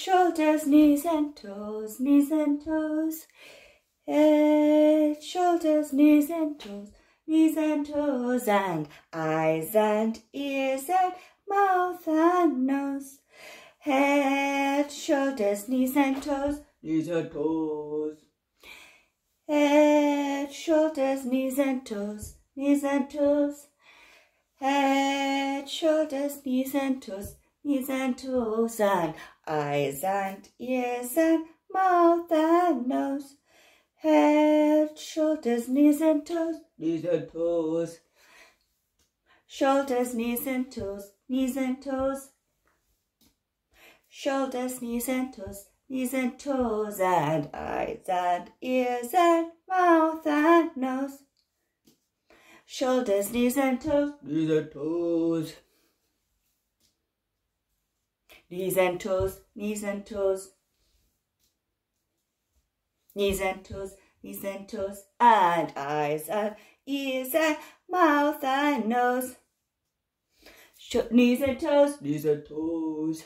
shoulders, knees and toes, knees and toes. Head, shoulders, knees and toes, knees and toes, and eyes and ears and mouth and nose. Head, shoulders, knees and toes, knees and toes. Head, shoulders, knees and toes, knees and toes. Head, shoulders, knees and toes, knees and toes, and eyes and ears and mouth and nose. Head, shoulders, knees and toes, knees and toes. Shoulders, knees and toes, knees and toes. Shoulders, knees and toes, knees and toes, and eyes and ears and mouth and nose. Shoulders, knees and toes, knees and toes. Knees and toes, knees and toes. Knees and toes, knees and toes, and eyes and ears and mouth and nose. Sh knees and toes, knees and toes.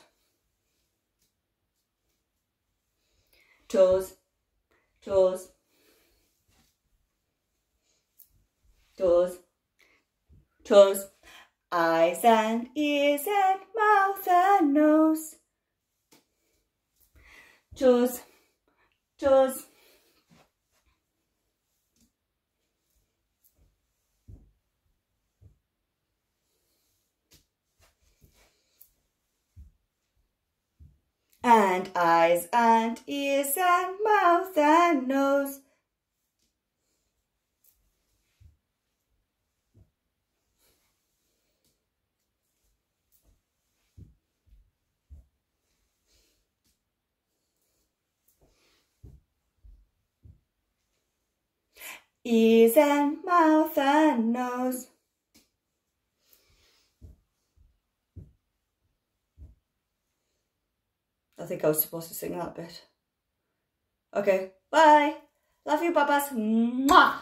toes, toes, toes, toes, eyes and ears and mouth and nose, toes, toes. and eyes and ears and mouth and nose. Ears and mouth and nose. I think I was supposed to sing that bit. Okay, bye. Love you, babas. Mwah.